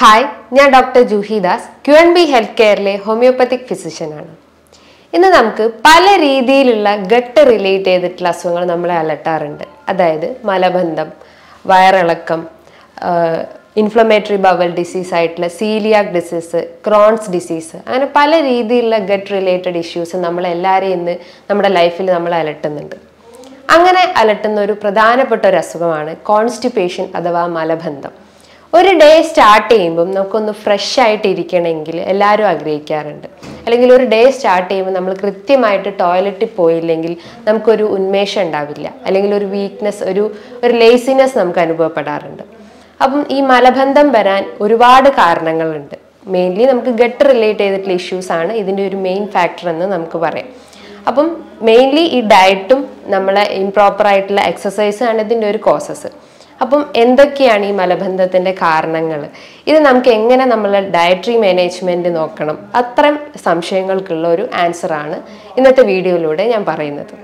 Hi ഞാൻ doctor Juhidas Q N B health കെയറിലെ homeopathic ഫിസിഷ്യനാണ്. ഇന്ന് നമുക്ക് പല രീതിയിലുള്ള ഗട്ട് റിലേറ്റ് ചെയ്തിട്ടുള്ള അസുഖങ്ങൾ നമ്മളെ അലട്ടാറുണ്ട്. അതായത് മലബന്ധം വയറിളക്കം ഇൻഫ്ലമേറ്ററി ബവൽ ഡിസീസ് ആയിട്ടുള്ള സീലിയാക് ഡിസീസ് ക്രോൺസ് ഡിസീസ് അങ്ങനെ പല രീതിയിലുള്ള ഗട്ട് റിലേറ്റഡ് ഇഷ്യൂസ് നമ്മളെല്ലാവരെയും ഇന്ന് നമ്മുടെ ലൈഫിൽ നമ്മൾ അലട്ടുന്നുണ്ട്. അങ്ങനെ അലട്ടുന്ന ഒരു പ്രധാനപ്പെട്ട ഒരു അസുഖമാണ് കോൺസ്റ്റിപ്പേഷൻ അഥവാ മലബന്ധം. ഒരു ഡേ സ്റ്റാർട്ട് ചെയ്യുമ്പം നമുക്കൊന്ന് ഫ്രഷ് ആയിട്ട് ഇരിക്കണമെങ്കിൽ എല്ലാവരും ആഗ്രഹിക്കാറുണ്ട്. അല്ലെങ്കിൽ ഒരു ഡേ സ്റ്റാർട്ട് ചെയ്യുമ്പോൾ നമ്മൾ കൃത്യമായിട്ട് ടോയ്ലറ്റിൽ പോയില്ലെങ്കിൽ നമുക്കൊരു ഉന്മേഷം ഉണ്ടാവില്ല. അല്ലെങ്കിൽ ഒരു വീക്ക്നെസ് ഒരു ഒരു ലേസിനെസ് നമുക്ക് അനുഭവപ്പെടാറുണ്ട്. അപ്പം ഈ മലബന്ധം വരാൻ ഒരുപാട് കാരണങ്ങളുണ്ട്. മെയിൻലി നമുക്ക് ഗട്ട് റിലേറ്റ് ചെയ്തിട്ടുള്ള ഇഷ്യൂസ് ആണ് ഇതിന്റെ ഒരു മെയിൻ ഫാക്ടർ എന്ന് നമുക്ക് പറയാം. അപ്പം മെയിൻലി ഈ ഡയറ്റും നമ്മളെ ഇംപ്രോപ്പർ ആയിട്ടുള്ള എക്സസൈസും ആണ് ഇതിന്റെ ഒരു കോസസ് അപ്പം എന്തൊക്കെയാണ് ഈ മലബന്ധത്തിന്റെ കാരണങ്ങൾ ഇത് നമുക്ക് എങ്ങനെ നമ്മൾ ഡയറ്ററി മാനേജ്മെന്റ് നോക്കണം? അത്തരം സംശയങ്ങൾക്കുള്ള ഒരു ആൻസറാണ് ഇന്നത്തെ വീഡിയോയിലൂടെ ഞാൻ പറയുന്നത്.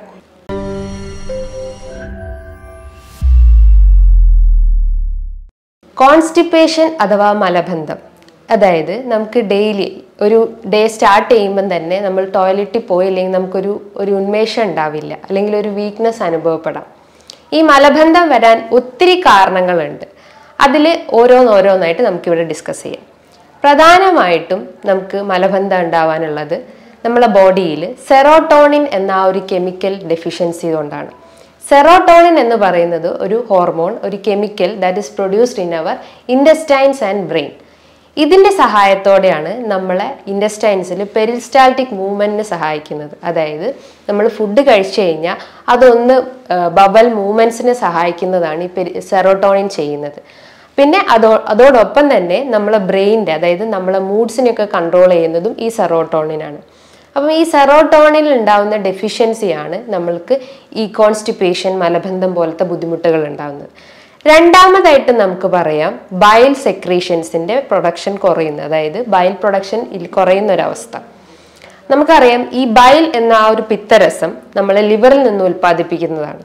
കോൺസ്റ്റിപ്പേഷൻ അഥവാ മലബന്ധം. അതായത് നമുക്ക് ഡെയിലി ഒരു ഡേ സ്റ്റാർട്ട് ചെയ്യുമ്പം തന്നെ നമ്മൾ ടോയ്ലറ്റിൽ പോയില്ലെങ്കിൽ നമുക്കൊരു ഒരു ഉന്മേഷം ഉണ്ടാവില്ല. അല്ലെങ്കിൽ ഒരു വീക്ക്നെസ് അനുഭവപ്പെടാം. ഈ മലബന്ധം വരാൻ ഒത്തിരി കാരണങ്ങളുണ്ട്. അതിൽ ഓരോന്നോരോന്നായിട്ട് നമുക്കിവിടെ ഡിസ്കസ് ചെയ്യാം. പ്രധാനമായിട്ടും നമുക്ക് മലബന്ധം ഉണ്ടാവാനുള്ളത് നമ്മളെ ബോഡിയിൽ സെറോട്ടോണിൻ എന്ന ആ ഒരു കെമിക്കൽ ഡെഫിഷ്യൻസി കൊണ്ടാണ്. സെറോട്ടോണിൻ എന്ന് പറയുന്നത് ഒരു ഹോർമോൺ ഒരു chemical that is produced in our intestines and brain ഇതിന്റെ സഹായത്തോടെയാണ് നമ്മളെ ഇൻഡസ്റ്റൈൻസിൽ പെരിസ്റ്റാൾട്ടിക് മൂവ്മെന്റിന് സഹായിക്കുന്നത്. അതായത് നമ്മൾ ഫുഡ് കഴിച്ചു കഴിഞ്ഞാൽ അതൊന്ന് ബബൽ മൂവ്മെന്റ്സിനെ സഹായിക്കുന്നതാണ് ഈ പെരി സെറോട്ടോണിൻ ചെയ്യുന്നത്. പിന്നെ അതോ അതോടൊപ്പം തന്നെ നമ്മളെ ബ്രെയിനിന്റെ അതായത് നമ്മളെ മൂഡ്സിനെയൊക്കെ കൺട്രോൾ ചെയ്യുന്നതും ഈ സെറോട്ടോണിനാണ് അപ്പം ഈ സെറോട്ടോണിൽ ഉണ്ടാകുന്ന ഡെഫിഷ്യൻസിയാണ് നമ്മൾക്ക് ഈ കോൺസ്റ്റിപ്പേഷൻ മലബന്ധം പോലത്തെ ബുദ്ധിമുട്ടുകൾ ഉണ്ടാകുന്നത് രണ്ടാമതായിട്ട് നമുക്ക് പറയാം ബയൽ സെക്രീഷൻസിന്റെ പ്രൊഡക്ഷൻ കുറയുന്നത്. അതായത് ബയൽ പ്രൊഡക്ഷൻ കുറയുന്ന ഒരവസ്ഥ നമുക്കറിയാം ഈ ബയൽ എന്ന ആ ഒരു പിത്തരസം നമ്മളെ ലിവറിൽ നിന്ന് ഉൽപ്പാദിപ്പിക്കുന്നതാണ്.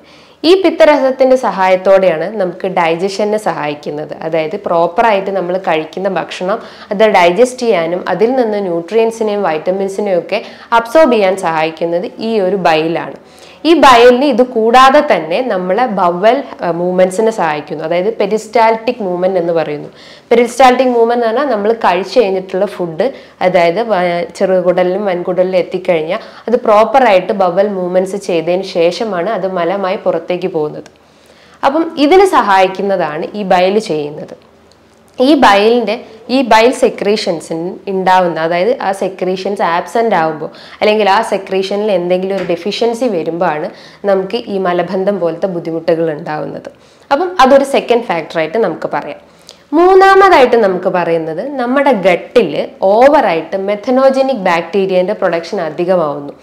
ഈ പിത്തരസത്തിന്റെ സഹായത്തോടെയാണ് നമുക്ക് ഡൈജഷനെ സഹായിക്കുന്നത്. അതായത് പ്രോപ്പറായിട്ട് നമ്മൾ കഴിക്കുന്ന ഭക്ഷണം അത് ഡൈജസ്റ്റ് ചെയ്യാനും അതിൽ നിന്ന് ന്യൂട്രിയൻസിനെയും വൈറ്റമിൻസിനെയും ഒക്കെ അബ്സോർബ് ചെയ്യാൻ സഹായിക്കുന്നത് ഈ ഒരു ബൈലാണ് ഈ ബയലിന് ഇത് കൂടാതെ തന്നെ നമ്മളെ ബവൽ മൂവ്മെന്റ്സിനെ സഹായിക്കുന്നു. അതായത് പെരിസ്റ്റാൽറ്റിക് മൂവ്മെന്റ് എന്ന് പറയുന്നു. പെരിസ്റ്റാൽറ്റിക് മൂവ്മെന്റ് എന്ന് പറഞ്ഞാൽ നമ്മൾ കഴിച്ചു കഴിഞ്ഞിട്ടുള്ള ഫുഡ് അതായത് ചെറുകുടലിലും വൻകുടലിലും എത്തിക്കഴിഞ്ഞാൽ അത് പ്രോപ്പറായിട്ട് ബവൽ മൂവ്മെന്റ്സ് ചെയ്തതിന് ശേഷമാണ് അത് മലമായി പുറത്തേക്ക് പോകുന്നത്. അപ്പം ഇതിന് സഹായിക്കുന്നതാണ് ഈ ബയൽ ചെയ്യുന്നത്. ഈ ബയലിന്റെ ഈ ബയൽ സെക്രീഷൻസ് ഉണ്ടാവുന്ന അതായത് ആ സെക്രീഷൻസ് ആബ്സെന്റ് ആകുമ്പോൾ അല്ലെങ്കിൽ ആ സെക്രീഷനിൽ എന്തെങ്കിലും ഒരു ഡെഫിഷ്യൻസി വരുമ്പോഴാണ് നമുക്ക് ഈ മലബന്ധം പോലത്തെ ബുദ്ധിമുട്ടുകൾ ഉണ്ടാവുന്നത്. അപ്പം അതൊരു സെക്കൻഡ് ഫാക്ടറായിട്ട് നമുക്ക് പറയാം. മൂന്നാമതായിട്ട് നമുക്ക് പറയുന്നത് നമ്മുടെ ഗട്ടിൽ ഓവറായിട്ട് മെഥനോജനിക് ബാക്ടീരിയന്റെ പ്രൊഡക്ഷൻ അധികമാവുന്നു.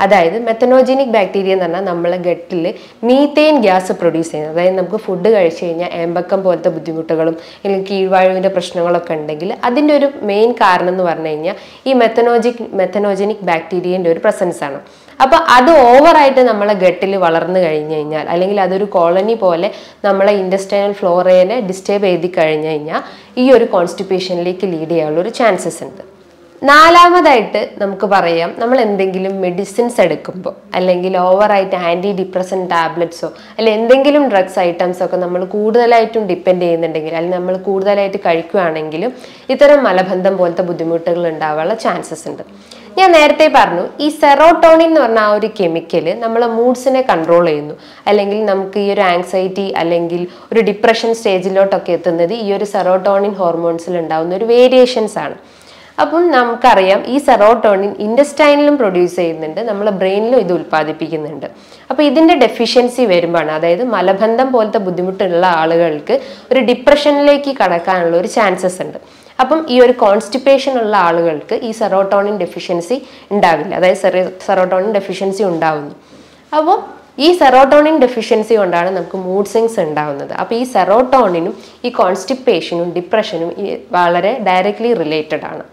അതായത് മെത്തനോജനിക് ബാക്ടീരിയ എന്ന് പറഞ്ഞാൽ നമ്മളെ ഗട്ടിൽ മീത്തേൻ ഗ്യാസ് പ്രൊഡ്യൂസ് ചെയ്യുന്നത്. അതായത് നമുക്ക് ഫുഡ് കഴിച്ചു കഴിഞ്ഞാൽ ഏമ്പക്കം പോലത്തെ ബുദ്ധിമുട്ടുകളും അല്ലെങ്കിൽ കീഴ്വാഴുവിന്റെ പ്രശ്നങ്ങളൊക്കെ ഉണ്ടെങ്കിൽ അതിന്റെ ഒരു മെയിൻ കാരണം എന്ന് പറഞ്ഞു കഴിഞ്ഞാൽ ഈ മെത്തനോജിക് മെത്തനോജനിക് ബാക്ടീരിയന്റെ ഒരു പ്രസൻസ് ആണ്. അപ്പോൾ അത് ഓവറായിട്ട് നമ്മളെ ഗട്ടിൽ വളർന്നു കഴിഞ്ഞു കഴിഞ്ഞാൽ അല്ലെങ്കിൽ അതൊരു കോളനി പോലെ നമ്മളെ ഇൻഡസ്ട്രിയൽ ഫ്ലോറയെ ഡിസ്റ്റേബ് ചെയ്ത് കഴിഞ്ഞു കഴിഞ്ഞാൽ ഈ ഒരു കോൺസ്റ്റിപ്പേഷനിലേക്ക് ലീഡ് ചെയ്യാനുള്ള ഒരു ചാൻസസ് ഉണ്ട്. നാലാമതായിട്ട് നമുക്ക് പറയാം നമ്മൾ എന്തെങ്കിലും മെഡിസിൻസ് എടുക്കുമ്പോൾ അല്ലെങ്കിൽ ഓവറായിട്ട് ആന്റി ഡിപ്രഷൻ ടാബ്ലറ്റ്സോ അല്ലെ എന്തെങ്കിലും ഡ്രഗ്സ് ഐറ്റംസ് ഒക്കെ നമ്മൾ കൂടുതലായിട്ടും ഡിപ്പെൻഡ് ചെയ്യുന്നുണ്ടെങ്കിൽ അല്ലെങ്കിൽ നമ്മൾ കൂടുതലായിട്ട് കഴിക്കുകയാണെങ്കിലും ഇത്തരം മലബന്ധം പോലത്തെ ബുദ്ധിമുട്ടുകൾ ഉണ്ടാവാനുള്ള ചാൻസസ് ഉണ്ട്. ഞാൻ നേരത്തെ പറഞ്ഞു ഈ സെറോട്ടോണിൻ എന്ന് പറഞ്ഞ ആ ഒരു കെമിക്കൽ നമ്മളെ മൂഡ്സിനെ കൺട്രോൾ ചെയ്യുന്നു. അല്ലെങ്കിൽ നമുക്ക് ഈ ഒരു ആങ്സൈറ്റി അല്ലെങ്കിൽ ഒരു ഡിപ്രഷൻ സ്റ്റേജിലോട്ടൊക്കെ എത്തുന്നത് ഈ ഒരു സെറോട്ടോണിൻ ഹോർമോൺസിൽ ഉണ്ടാകുന്ന ഒരു വേരിയേഷൻസ് ആണ്. അപ്പം നമുക്കറിയാം ഈ സെറോട്ടോണിൻ ഇൻഡസ്റ്റൈനിലും പ്രൊഡ്യൂസ് ചെയ്യുന്നുണ്ട് നമ്മൾ ബ്രെയിനിലും ഇത് ഉൽപ്പാദിപ്പിക്കുന്നുണ്ട്. അപ്പോൾ ഇതിന്റെ ഡെഫിഷ്യൻസി വരുമ്പോഴാണ് അതായത് മലബന്ധം പോലത്തെ ബുദ്ധിമുട്ടുള്ള ആളുകൾക്ക് ഒരു ഡിപ്രഷനിലേക്ക് കടക്കാനുള്ള ഒരു ചാൻസസ് ഉണ്ട്. അപ്പം ഈ ഒരു കോൺസ്റ്റിപ്പേഷൻ ഉള്ള ആളുകൾക്ക് ഈ സെറോട്ടോണിൻ ഡെഫിഷ്യൻസി ഉണ്ടാവില്ല അതായത് സെറോട്ടോണിൻ ഡെഫിഷ്യൻസി ഉണ്ടാവുന്നു. അപ്പോൾ ഈ സെറോട്ടോണിൻ ഡെഫിഷ്യൻസി കൊണ്ടാണ് നമുക്ക് മൂഡ് സിങ്സ് ഉണ്ടാവുന്നത്. അപ്പോൾ ഈ സെറോട്ടോണിനും ഈ കോൺസ്റ്റിപ്പേഷനും ഡിപ്രഷനും വളരെ ഡയറക്റ്റ്ലി റിലേറ്റഡ് ആണ്.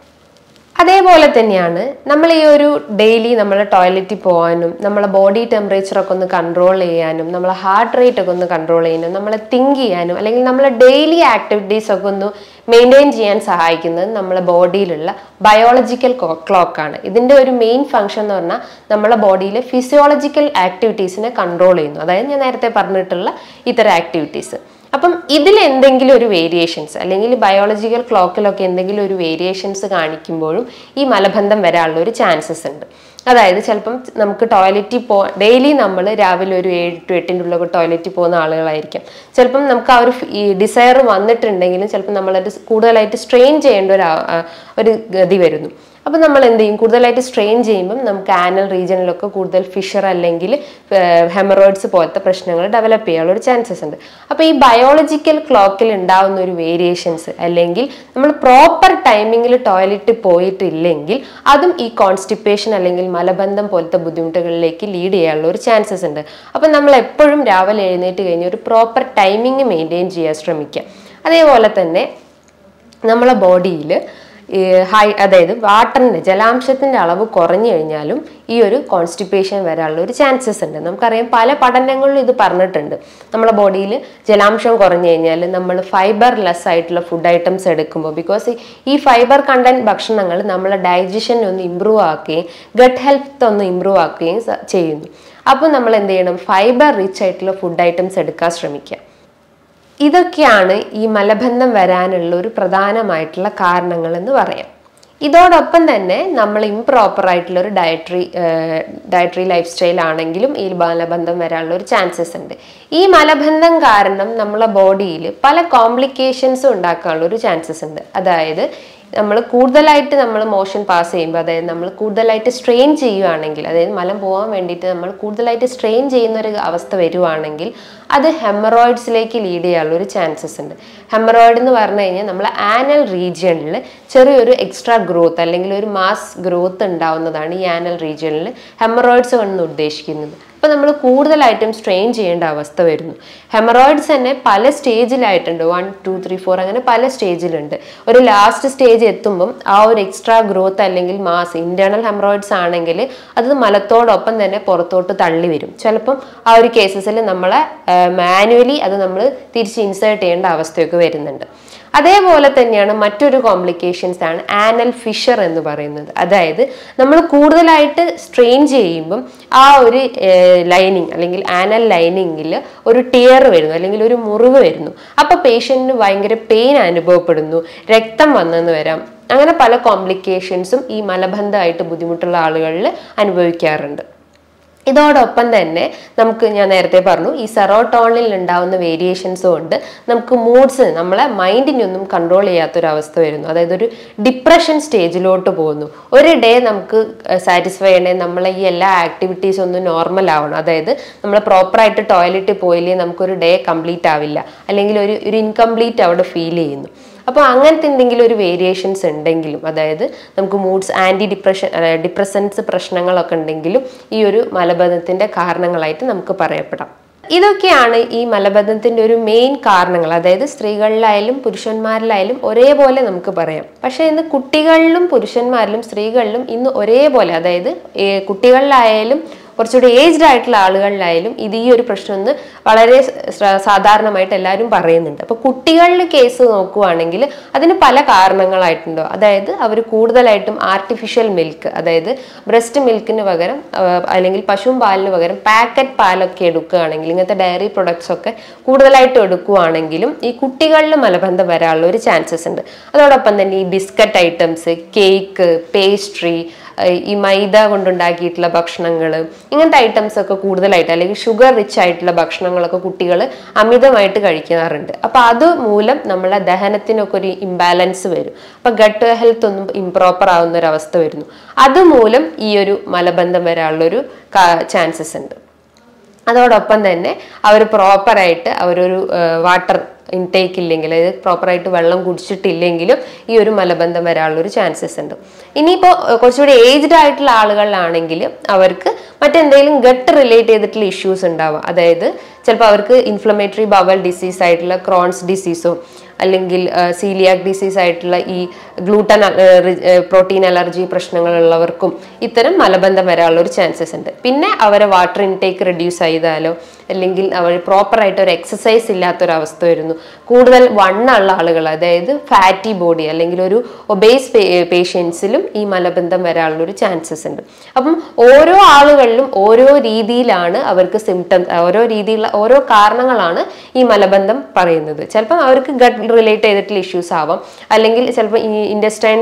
അതേപോലെ തന്നെയാണ് നമ്മൾ ഈ ഒരു ഡെയിലി നമ്മളെ ടോയ്ലറ്റിൽ പോകാനും നമ്മളെ ബോഡി ടെമ്പറേച്ചറൊക്കെ ഒന്ന് കൺട്രോൾ ചെയ്യാനും നമ്മളെ ഹാർട്ട് റേറ്റ് ഒക്കെ ഒന്ന് കൺട്രോൾ ചെയ്യാനും നമ്മളെ തിങ്ക് ചെയ്യാനും അല്ലെങ്കിൽ നമ്മളെ ഡെയിലി ആക്ടിവിറ്റീസ് ഒക്കെ ഒന്ന് മെയിന്റെയിൻ ചെയ്യാൻ സഹായിക്കുന്നത് നമ്മളെ ബോഡിയിലുള്ള ബയോളജിക്കൽ ക്ലോക്കാണ് ഇതിന്റെ ഒരു മെയിൻ ഫംഗ്ഷൻ എന്ന് പറഞ്ഞാൽ നമ്മളെ ബോഡിയിലെ ഫിസിയോളജിക്കൽ ആക്ടിവിറ്റീസിനെ കൺട്രോൾ ചെയ്യുന്നു. അതായത് ഞാൻ നേരത്തെ പറഞ്ഞിട്ടുള്ള ഇത്തരം ആക്ടിവിറ്റീസ് അപ്പം ഇതിൽ എന്തെങ്കിലും ഒരു വേരിയേഷൻസ് അല്ലെങ്കിൽ ബയോളജിക്കൽ ക്ലോക്കിലൊക്കെ എന്തെങ്കിലും ഒരു വേരിയേഷൻസ് കാണിക്കുമ്പോഴും ഈ മലബന്ധം വരാനുള്ള ഒരു ചാൻസസ് ഉണ്ട്. അതായത് ചിലപ്പം നമുക്ക് ടോയ്ലറ്റിൽ പോ ഡെയിലി നമ്മൾ രാവിലെ ഒരു ഏഴ് ടു എട്ടിന്റെ ഉള്ളിൽ ടോയ്ലറ്റിൽ പോകുന്ന ആളുകളായിരിക്കും. ചിലപ്പം നമുക്ക് ആ ഒരു ഈ ഡിസയർ വന്നിട്ടുണ്ടെങ്കിലും ചിലപ്പം നമ്മളത് കൂടുതലായിട്ട് സ്ട്രെയിൻ ചെയ്യേണ്ട ഒരു ഒരു ഗതി വരുന്നു. അപ്പം നമ്മൾ എന്ത് ചെയ്യും? കൂടുതലായിട്ട് സ്ട്രെയിൻ ചെയ്യുമ്പം നമുക്ക് ആനൽ റീജിയനിലൊക്കെ കൂടുതൽ ഫിഷർ അല്ലെങ്കിൽ ഹെമറോയിഡ്സ് പോലത്തെ പ്രശ്നങ്ങൾ ഡെവലപ്പ് ചെയ്യാനുള്ള ഒരു ചാൻസസ് ഉണ്ട്. അപ്പോൾ ഈ ബയോളജിക്കൽ ക്ലോക്കിൽ ഉണ്ടാകുന്ന ഒരു വേരിയേഷൻസ് അല്ലെങ്കിൽ നമ്മൾ പ്രോപ്പർ ടൈമിങ്ങിൽ ടോയ്ലറ്റ് പോയിട്ടില്ലെങ്കിൽ അതും ഈ കോൺസ്റ്റിപ്പേഷൻ അല്ലെങ്കിൽ മലബന്ധം പോലത്തെ ബുദ്ധിമുട്ടുകളിലേക്ക് ലീഡ് ചെയ്യാനുള്ള ഒരു ചാൻസസ് ഉണ്ട്. അപ്പം നമ്മൾ എപ്പോഴും രാവിലെ എഴുന്നേറ്റ് കഴിഞ്ഞ് ഒരു പ്രോപ്പർ ടൈമിങ് മെയിന്റെയിൻ ചെയ്യാൻ ശ്രമിക്കുക. അതേപോലെ തന്നെ നമ്മളെ ബോഡിയിൽ ഹൈ അതായത് വാട്ടറിന്റെ ജലാംശത്തിന്റെ അളവ് കുറഞ്ഞു കഴിഞ്ഞാലും ഈ ഒരു കോൺസ്റ്റിപ്പേഷൻ വരാനുള്ള ഒരു ചാൻസസ് ഉണ്ട്. നമുക്കറിയാം പല പഠനങ്ങളിലും ഇത് പറഞ്ഞിട്ടുണ്ട്. നമ്മുടെ ബോഡിയിൽ ജലാംശം കുറഞ്ഞു കഴിഞ്ഞാൽ നമ്മൾ ഫൈബർ ലെസ് ആയിട്ടുള്ള ഫുഡ് ഐറ്റംസ് എടുക്കുമ്പോൾ ബിക്കോസ് ഈ ഫൈബർ കണ്ടന്റ് ഭക്ഷണങ്ങൾ നമ്മളെ ഡൈജഷനെ ഒന്ന് ഇമ്പ്രൂവ് ആക്കുകയും ഗട്ട് ഹെൽത്ത് ഒന്ന് ഇമ്പ്രൂവ് ആക്കുകയും ചെയ്യുന്നു. അപ്പോൾ നമ്മൾ എന്ത് ചെയ്യണം? ഫൈബർ റിച്ച് ആയിട്ടുള്ള ഫുഡ് ഐറ്റംസ് എടുക്കാൻ ശ്രമിക്കുക. ഇതൊക്കെയാണ് ഈ മലബന്ധം വരാനുള്ള ഒരു പ്രധാനമായിട്ടുള്ള കാരണങ്ങൾ എന്ന് പറയാം. ഇതോടൊപ്പം തന്നെ നമ്മൾ ഇംപ്രോപ്പർ ആയിട്ടുള്ള ഒരു ഡയറ്ററി ഡയറ്ററി ലൈഫ് സ്റ്റൈൽ ആണെങ്കിലും ഈ മലബന്ധം വരാനുള്ള ഒരു ചാൻസസ് ഉണ്ട്. ഈ മലബന്ധം കാരണം നമ്മളെ ബോഡിയിൽ പല കോംപ്ലിക്കേഷൻസും ഉണ്ടാക്കാനുള്ള ഒരു ചാൻസസ് ഉണ്ട്. അതായത് നമ്മൾ കൂടുതലായിട്ട് നമ്മൾ മോഷൻ പാസ് ചെയ്യുമ്പോൾ അതായത് നമ്മൾ കൂടുതലായിട്ട് സ്ട്രെയിൻ ചെയ്യുകയാണെങ്കിൽ അതായത് മലം പോകാൻ വേണ്ടിയിട്ട് നമ്മൾ കൂടുതലായിട്ട് സ്ട്രെയിൻ ചെയ്യുന്ന ഒരു അവസ്ഥ വരുവാണെങ്കിൽ അത് ഹെമറോയിഡ്സിലേക്ക് ലീഡ് ചെയ്യാനുള്ള ഒരു ചാൻസസ് ഉണ്ട്. ഹെമറോയിഡ് എന്ന് പറഞ്ഞു കഴിഞ്ഞാൽ നമ്മൾ ആനൽ റീജിയണിൽ ചെറിയൊരു എക്സ്ട്രാ ഗ്രോത്ത് അല്ലെങ്കിൽ ഒരു മാസ് ഗ്രോത്ത് ഉണ്ടാവുന്നതാണ് ഈ ആനൽ റീജിയണിൽ ഹെമറോയിഡ്സ് കൊണ്ട് ഉദ്ദേശിക്കുന്നത്. അപ്പോൾ നമ്മൾ കൂടുതലായിട്ടും സ്ട്രെയിൻ ചെയ്യേണ്ട അവസ്ഥ വരുന്നു. ഹെമറോയിഡ്സ് തന്നെ പല സ്റ്റേജിലായിട്ടുണ്ട് വൺ ടു ത്രീ ഫോർ അങ്ങനെ പല സ്റ്റേജിലുണ്ട് ഒരു ലാസ്റ്റ് സ്റ്റേജ് എത്തുമ്പം ആ ഒരു എക്സ്ട്രാ ഗ്രോത്ത് അല്ലെങ്കിൽ മാസ് ഇന്റേണൽ ഹെമറോയിഡ്സ് ആണെങ്കിൽ അത് മലത്തോടൊപ്പം തന്നെ പുറത്തോട്ട് തള്ളി വരും. ചിലപ്പം ആ ഒരു കേസസിൽ നമ്മളെ മാനുവലി അത് നമ്മൾ തിരിച്ച് ഇൻസേർട്ട് ചെയ്യേണ്ട അവസ്ഥയൊക്കെ വരുന്നുണ്ട്. അതേപോലെ തന്നെയാണ് മറ്റൊരു കോംപ്ലിക്കേഷൻസ് ആണ് ആനൽ ഫിഷർ എന്ന് പറയുന്നത്. അതായത് നമ്മൾ കൂടുതലായിട്ട് സ്ട്രെയിൻ ചെയ്യുമ്പം ആ ഒരു ലൈനിങ് അല്ലെങ്കിൽ ആനൽ ലൈനിങ്ങിൽ ഒരു ടിയർ വരുന്നു അല്ലെങ്കിൽ ഒരു മുറിവ് വരുന്നു. അപ്പോൾ പേഷ്യന്റിന് ഭയങ്കര പെയിൻ അനുഭവപ്പെടുന്നു രക്തം വന്നെന്ന് വരാം. അങ്ങനെ പല കോംപ്ലിക്കേഷൻസും ഈ മലബന്ധമായിട്ട് ബുദ്ധിമുട്ടുള്ള ആളുകളിൽ അനുഭവിക്കാറുണ്ട്. ഇതോടൊപ്പം തന്നെ നമുക്ക് ഞാൻ നേരത്തെ പറഞ്ഞു ഈ സെറോട്ടോണിൽ ഉണ്ടാവുന്ന വേരിയേഷൻസ് കൊണ്ട് നമുക്ക് മൂഡ്സ് നമ്മളെ മൈൻഡിനൊന്നും കൺട്രോൾ ചെയ്യാത്തൊരവസ്ഥ വരുന്നു. അതായത് ഒരു ഡിപ്രഷൻ സ്റ്റേജിലോട്ട് പോകുന്നു. ഒരു ഡേ നമുക്ക് സാറ്റിസ്ഫൈ ചെയ്യണേ നമ്മളെ ഈ എല്ലാ ആക്ടിവിറ്റീസ് ഒന്ന് നോർമൽ ആവണം. അതായത് നമ്മൾ പ്രോപ്പറായിട്ട് ടോയ്ലറ്റിൽ പോയില്ലേ നമുക്കൊരു ഡേ കംപ്ലീറ്റ് ആവില്ല. അല്ലെങ്കിൽ ഒരു ഒരു ഇൻകംപ്ലീറ്റ് അവിടെ ഫീൽ ചെയ്യുന്നു. അപ്പോൾ അങ്ങനത്തെ എന്തെങ്കിലും ഒരു വേരിയേഷൻസ് ഉണ്ടെങ്കിലും അതായത് നമുക്ക് മൂഡ്സ് ആന്റി ഡിപ്രഷൻ ഡിപ്രസൻസ് പ്രശ്നങ്ങളൊക്കെ ഉണ്ടെങ്കിലും ഈ ഒരു മലബന്ധത്തിന്റെ കാരണങ്ങളായിട്ട് നമുക്ക് പറയപ്പെടാം. ഇതൊക്കെയാണ് ഈ മലബന്ധത്തിന്റെ ഒരു മെയിൻ കാരണങ്ങൾ. അതായത് സ്ത്രീകളിലായാലും പുരുഷന്മാരിലായാലും ഒരേപോലെ നമുക്ക് പറയാം. പക്ഷേ ഇന്ന് കുട്ടികളിലും പുരുഷന്മാരിലും സ്ത്രീകളിലും ഇന്ന് ഒരേപോലെ അതായത് കുട്ടികളിലായാലും കുറച്ചുകൂടി ഏജ്ഡ് ആയിട്ടുള്ള ആളുകളിലായാലും ഇത് ഈ ഒരു പ്രശ്നം ഒന്ന് വളരെ സാധാരണമായിട്ട് എല്ലാവരും പറയുന്നുണ്ട്. അപ്പോൾ കുട്ടികളിൽ കേസ് നോക്കുവാണെങ്കിൽ അതിന് പല കാരണങ്ങളായിട്ടുണ്ടോ? അതായത് അവർ കൂടുതലായിട്ടും ആർട്ടിഫിഷ്യൽ മിൽക്ക് അതായത് ബ്രസ്റ്റ് മിൽക്കിന് പകരം അല്ലെങ്കിൽ പശുവും പാലിന് പകരം പാക്കറ്റ് പാലൊക്കെ എടുക്കുകയാണെങ്കിൽ ഇങ്ങനത്തെ ഡയറി പ്രൊഡക്ട്സ് ഒക്കെ കൂടുതലായിട്ട് എടുക്കുകയാണെങ്കിലും ഈ കുട്ടികളിൽ മലബന്ധം വരാനുള്ള ഒരു ചാൻസസ് ഉണ്ട്. അതോടൊപ്പം തന്നെ ഈ ബിസ്ക്കറ്റ് ഐറ്റംസ് കേക്ക് പേസ്ട്രി ഈ മൈദ കൊണ്ടുണ്ടാക്കിയിട്ടുള്ള ഭക്ഷണങ്ങൾ ഇങ്ങനത്തെ ഐറ്റംസ് ഒക്കെ കൂടുതലായിട്ട് അല്ലെങ്കിൽ ഷുഗർ റിച്ച് ആയിട്ടുള്ള ഭക്ഷണങ്ങളൊക്കെ കുട്ടികൾ അമിതമായിട്ട് കഴിക്കാറുണ്ട്. അപ്പൊ അത് മൂലം നമ്മളെ ദഹനത്തിനൊക്കെ ഒരു ഇംബാലൻസ് വരും. അപ്പൊ ഗട്ട് ഹെൽത്ത് ഒന്നും ഇംപ്രോപ്പർ ആവുന്ന ഒരു അവസ്ഥ വരുന്നു അതുമൂലം ഈ ഒരു മലബന്ധം വരാനുള്ളൊരു ചാൻസസ് ഉണ്ട്. അതോടൊപ്പം തന്നെ അവർ പ്രോപ്പറായിട്ട് അവരൊരു വാട്ടർ ഇൻടേക്ക് ഇല്ലെങ്കിൽ അതായത് പ്രോപ്പറായിട്ട് വെള്ളം കുടിച്ചിട്ടില്ലെങ്കിലും ഈ ഒരു മലബന്ധം വരാനുള്ള ഒരു ചാൻസസ് ഉണ്ട്. ഇനിയിപ്പോൾ കുറച്ചുകൂടി ഏജ്ഡ് ആയിട്ടുള്ള ആളുകളിലാണെങ്കിൽ അവർക്ക് മറ്റെന്തെങ്കിലും ഗട്ട് റിലേറ്റ് ചെയ്തിട്ടുള്ള ഇഷ്യൂസ് ഉണ്ടാവുക. അതായത് ചിലപ്പോൾ അവർക്ക് ഇൻഫ്ലമേറ്ററി ബവൽ ഡിസീസ് ആയിട്ടുള്ള ക്രോൺസ് ഡിസീസോ അല്ലെങ്കിൽ സീലിയാക് ഡിസീസ് ആയിട്ടുള്ള ഈ ഗ്ലൂട്ടൻ പ്രോട്ടീൻ അലർജി പ്രശ്നങ്ങളുള്ളവർക്കും ഇത്തരം മലബന്ധം വരാനുള്ള ഒരു ചാൻസസ് ഉണ്ട്. പിന്നെ അവരെ വാട്ടർ ഇൻടേക്ക് റെഡ്യൂസ് ചെയ്താലോ അല്ലെങ്കിൽ അവർ പ്രോപ്പറായിട്ട് ഒരു എക്സസൈസ് ഇല്ലാത്തൊരവസ്ഥ വരുന്നു കൂടുതൽ വണ്ണുള്ള ആളുകൾ അതായത് ഫാറ്റി ബോഡി അല്ലെങ്കിൽ ഒരു ഒബേസ് പേഷ്യൻസിലും ഈ മലബന്ധം വരാനുള്ള ഒരു ചാൻസസ് ഉണ്ട്. അപ്പം ഓരോ ആളുകളിലും ഓരോ രീതിയിലാണ് അവർക്ക് സിംറ്റംസ് ഓരോ രീതിയിലുള്ള ഓരോ കാരണങ്ങളാണ് ഈ മലബന്ധം പറയുന്നത്. ചിലപ്പം അവർക്ക് ഗട്ട് റിലേറ്റ് ചെയ്തിട്ടുള്ള ഇഷ്യൂസ് ആവാം അല്ലെങ്കിൽ ചിലപ്പോൾ ഇൻഡസ്റ്റൈൻ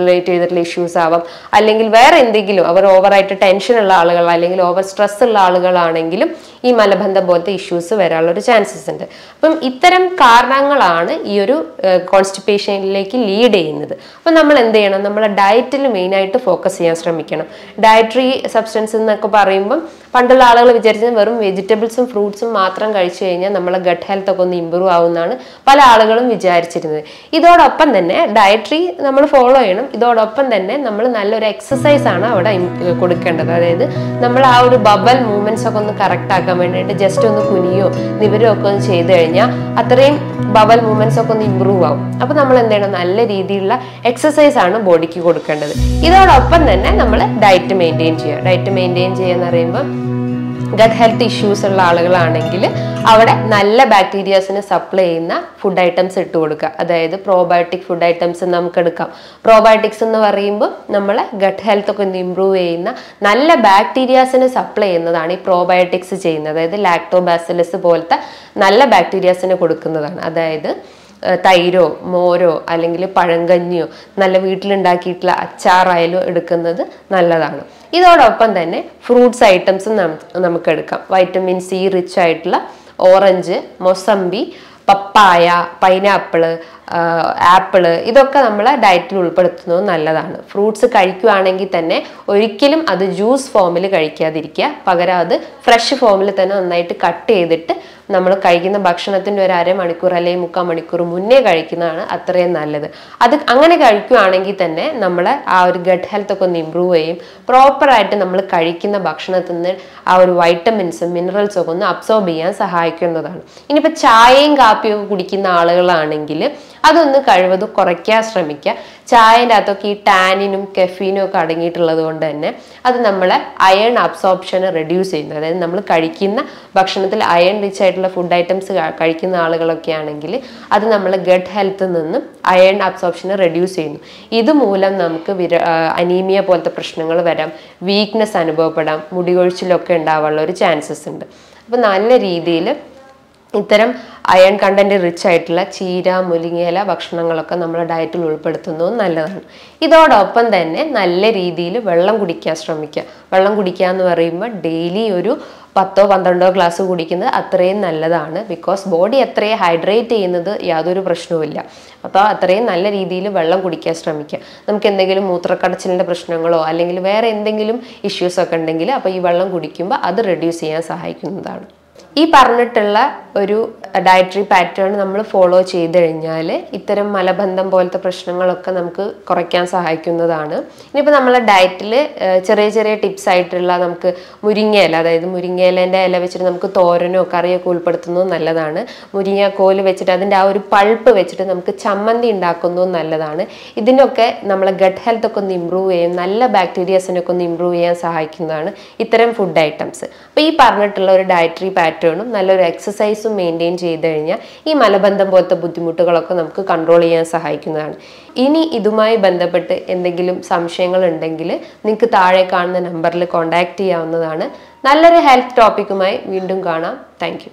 റിലേറ്റ് ചെയ്തിട്ടുള്ള ഇഷ്യൂസ് ആവാം അല്ലെങ്കിൽ വേറെ എന്തെങ്കിലും അവർ ഓവറായിട്ട് ടെൻഷൻ ഉള്ള ആളുകൾ അല്ലെങ്കിൽ ഓവർ സ്ട്രെസ് ഉള്ള ആളുകളാണെങ്കിലും ഈ മലബന്ധം പോലത്തെ ഇഷ്യൂസ് വരാനുള്ള ഒരു ചാൻസസ് ഉണ്ട്. അപ്പം ഇത്തരം കാരണങ്ങളാണ് ഈ ഒരു കോൺസ്റ്റിപ്പേഷനിലേക്ക് ലീഡ് ചെയ്യുന്നത്. അപ്പം നമ്മൾ എന്ത് ചെയ്യണം? നമ്മൾ ഡയറ്റിൽ മെയിനായിട്ട് ഫോക്കസ് ചെയ്യാൻ ശ്രമിക്കണം. ഡയറ്ററി സബ്സ്റ്റൻസ് എന്നൊക്കെ പറയുമ്പം പണ്ടുള്ള ആളുകൾ വിചാരിച്ചത് വെറും വെജിറ്റബിൾസും ഫ്രൂട്ട്സും മാത്രം കഴിച്ചു കഴിഞ്ഞാൽ നമ്മളെ ഗട്ട് ഹെൽത്ത് ഒക്കെ ഒന്ന് ഇമ്പ്രൂവ് ആവുമെന്നാണ് പല ആളുകളും വിചാരിച്ചിരുന്നത്. ഇതോടൊപ്പം തന്നെ ഡയറ്ററി നമ്മൾ ഫോളോ ചെയ്യണം. ഇതോടൊപ്പം തന്നെ നമ്മൾ നല്ലൊരു എക്സസൈസ് ആണ് അവിടെ കൊടുക്കേണ്ടത്. അതായത് നമ്മൾ ആ ഒരു ബബൽ മൂവ്മെന്റ്സ് ഒക്കെ ഒന്ന് കറക്റ്റ് ആക്കാൻ വേണ്ടിയിട്ട് ജസ്റ്റ് ഒന്ന് കുനിയോ നിവരോ ഒക്കെ ഒന്ന് ചെയ്തു കഴിഞ്ഞാൽ അത്രയും ബബൽ മൂവ്മെന്റ്സ് ഒക്കെ ഒന്ന് ഇമ്പ്രൂവ് ആവും. അപ്പോൾ നമ്മൾ എന്ത് ചെയ്യണം? നല്ല രീതിയിലുള്ള എക്സസൈസ് ആണ് ബോഡിക്ക് കൊടുക്കേണ്ടത്. ഇതോടൊപ്പം തന്നെ നമ്മൾ ഡയറ്റ് മെയിന്റെയിൻ ചെയ്യുക. ഡയറ്റ് മെയിന്റെയിൻ ചെയ്യുക എന്ന് പറയുമ്പോൾ ഗട്ട് ഹെൽത്ത് ഇഷ്യൂസ് ഉള്ള ആളുകളാണെങ്കിൽ അവിടെ നല്ല ബാക്ടീരിയാസിന് സപ്ലൈ ചെയ്യുന്ന ഫുഡ് ഐറ്റംസ് ഇട്ട് കൊടുക്കുക. അതായത് പ്രോബയോട്ടിക് ഫുഡ് ഐറ്റംസ് നമുക്ക് എടുക്കാം. പ്രോബയോട്ടിക്സ് എന്ന് പറയുമ്പോൾ നമ്മളെ ഗട്ട് ഹെൽത്ത് ഒക്കെ ഒന്ന് ഇമ്പ്രൂവ് ചെയ്യുന്ന നല്ല ബാക്ടീരിയാസിന് സപ്ലൈ ചെയ്യുന്നതാണ് ഈ പ്രോബയോട്ടിക്സ് ചെയ്യുന്നത്. അതായത് ലാക്ടോബാസിലസ് പോലത്തെ നല്ല ബാക്ടീരിയാസിന് കൊടുക്കുന്നതാണ്. അതായത് തൈരോ മോരോ അല്ലെങ്കിൽ പഴങ്കഞ്ഞിയോ നല്ല വീട്ടിലുണ്ടാക്കിയിട്ടുള്ള അച്ചാറായാലും എടുക്കുന്നത് നല്ലതാണ്. ഇതോടൊപ്പം തന്നെ ഫ്രൂട്ട്സ് ഐറ്റംസും നമുക്ക് എടുക്കാം വൈറ്റമിൻ സി റിച്ച് ആയിട്ടുള്ള ഓറഞ്ച് മൊസമ്പി പപ്പായ പൈനാപ്പിൾ ആപ്പിൾ ഇതൊക്കെ നമ്മൾ ഡയറ്റിൽ ഉൾപ്പെടുത്തുന്നത് നല്ലതാണ്. ഫ്രൂട്ട്സ് കഴിക്കുകയാണെങ്കിൽ തന്നെ ഒരിക്കലും അത് ജ്യൂസ് ഫോമിൽ കഴിക്കാതിരിക്കുക. പകരം അത് ഫ്രഷ് ഫോമിൽ തന്നെ നന്നായിട്ട് കട്ട് ചെയ്തിട്ട് നമ്മൾ കഴിക്കുന്ന ഭക്ഷണത്തിന്റെ ഒരു അരമണിക്കൂർ അല്ലെങ്കിൽ മുക്കാൽ മണിക്കൂർ മുന്നേ കഴിക്കുന്നതാണ് അത്രയും നല്ലത്. അത് അങ്ങനെ കഴിക്കുകയാണെങ്കിൽ തന്നെ നമ്മൾ ആ ഒരു ഗട്ട് ഹെൽത്ത് ഒക്കെ ഒന്ന് ഇമ്പ്രൂവ് ചെയ്യും. പ്രോപ്പറായിട്ട് നമ്മൾ കഴിക്കുന്ന ഭക്ഷണത്തിൽ നിന്ന് ആ ഒരു വൈറ്റമിൻസും മിനറൽസും ഒക്കെ ഒന്ന് അബ്സോർബ് ചെയ്യാൻ സഹായിക്കുന്നതാണ്. ഇനിയിപ്പോൾ ചായയും കാപ്പിയും ഒക്കെ കുടിക്കുന്ന ആളുകളാണെങ്കിൽ അതൊന്ന് കഴിവതും കുറയ്ക്കാൻ ശ്രമിക്കുക. ചായന്റെ അകത്തൊക്കെ ഈ ടാനിനും കെഫീനും ഒക്കെ അടങ്ങിയിട്ടുള്ളത് കൊണ്ട് തന്നെ അത് നമ്മളെ അയൺ അബ്സോർപ്ഷനെ റെഡ്യൂസ് ചെയ്യുന്നു. അതായത് നമ്മൾ കഴിക്കുന്ന ഭക്ഷണത്തിൽ അയൺ റിച്ച് ആയിട്ടുള്ള ഫുഡ് ഐറ്റംസ് കഴിക്കുന്ന ആളുകളൊക്കെ ആണെങ്കിൽ അത് നമ്മളെ ഗട്ട് ഹെൽത്തിൽ നിന്നും അയൺ അബ്സോർപ്ഷനെ റെഡ്യൂസ് ചെയ്യുന്നു. ഇതുമൂലം നമുക്ക് വിര അനീമിയ പോലത്തെ പ്രശ്നങ്ങൾ വരാം. വീക്ക്നെസ് അനുഭവപ്പെടാം. മുടികൊഴിച്ചിലൊക്കെ ഉണ്ടാവാനുള്ള ഒരു ചാൻസസ് ഉണ്ട്. അപ്പോൾ നല്ല രീതിയിൽ ഇത്തരം അയൺ കണ്ടന്റ് റിച്ച് ആയിട്ടുള്ള ചീര മുരിങ്ങയില ഭക്ഷണങ്ങളൊക്കെ നമ്മുടെ ഡയറ്റിൽ ഉൾപ്പെടുത്തുന്നത് നല്ലതാണ്. ഇതോടൊപ്പം തന്നെ നല്ല രീതിയിൽ വെള്ളം കുടിക്കാൻ ശ്രമിക്കുക. വെള്ളം കുടിക്കുക എന്ന് പറയുമ്പോൾ ഡെയിലി ഒരു പത്തോ പന്ത്രണ്ടോ ഗ്ലാസ് കുടിക്കുന്നത് അത്രയും നല്ലതാണ്. ബിക്കോസ് ബോഡി അത്രയും ഹൈഡ്രേറ്റ് ചെയ്യുന്നത് യാതൊരു പ്രശ്നവുമില്ല അപ്പോൾ അത്രയും നല്ല രീതിയിൽ വെള്ളം കുടിക്കാൻ ശ്രമിക്കുക. നമുക്ക് എന്തെങ്കിലും മൂത്രക്കടച്ചിലിന്റെ പ്രശ്നങ്ങളോ അല്ലെങ്കിൽ വേറെ എന്തെങ്കിലും ഇഷ്യൂസൊക്കെ ഉണ്ടെങ്കിൽ അപ്പോൾ ഈ വെള്ളം കുടിക്കുമ്പോൾ അത് റെഡ്യൂസ് ചെയ്യാൻ സഹായിക്കുന്നതാണ്. ഈ പറഞ്ഞിട്ടുള്ള ഒരു ഡയറ്ററി പാറ്റേൺ നമ്മൾ ഫോളോ ചെയ്ത് കഴിഞ്ഞാൽ ഇത്തരം മലബന്ധം പോലത്തെ പ്രശ്നങ്ങളൊക്കെ നമുക്ക് കുറയ്ക്കാൻ സഹായിക്കുന്നതാണ്. ഇനിയിപ്പോൾ നമ്മളെ ഡയറ്റിൽ ചെറിയ ചെറിയ ടിപ്സ് ആയിട്ടുള്ള നമുക്ക് മുരിങ്ങയില അതായത് മുരിങ്ങയിലേന്റെ ഇല വെച്ചിട്ട് നമുക്ക് തോരനോ കറിയൊക്കെ ഉൾപ്പെടുത്തുന്നത് നല്ലതാണ്. മുരിങ്ങക്കോൽ വെച്ചിട്ട് അതിന്റെ ആ ഒരു പൾപ്പ് വെച്ചിട്ട് നമുക്ക് ചമ്മന്തി ഉണ്ടാക്കുന്നതും നല്ലതാണ്. ഇതിനൊക്കെ നമ്മളെ ഗട്ട് ഹെൽത്ത് ഒക്കെ ഒന്ന് ഇമ്പ്രൂവ് ചെയ്യും നല്ല ബാക്ടീരിയസിനൊക്കെ ഒന്ന് ഇമ്പ്രൂവ് ചെയ്യാൻ സഹായിക്കുന്നതാണ് ഇത്തരം ഫുഡ് ഐറ്റംസ് അപ്പോൾ ഈ പറഞ്ഞിട്ടുള്ള ഒരു ഡയറ്ററി പാറ്റേണും നല്ലൊരു എക്സസൈസും മെയിന്റെയിൻ ചെയ്ത് കഴിഞ്ഞാൽ ഈ മലബന്ധം പോലത്തെ ബുദ്ധിമുട്ടുകളൊക്കെ നമുക്ക് കൺട്രോൾ ചെയ്യാൻ സഹായിക്കുന്നതാണ്. ഇനി ഇതുമായി ബന്ധപ്പെട്ട് എന്തെങ്കിലും സംശയങ്ങൾ ഉണ്ടെങ്കിൽ നിങ്ങൾക്ക് താഴെ കാണുന്ന നമ്പറിൽ കോൺടാക്റ്റ് ചെയ്യാവുന്നതാണ്. നല്ലൊരു ഹെൽത്ത് ടോപ്പിക്കുമായി വീണ്ടും കാണാം. താങ്ക്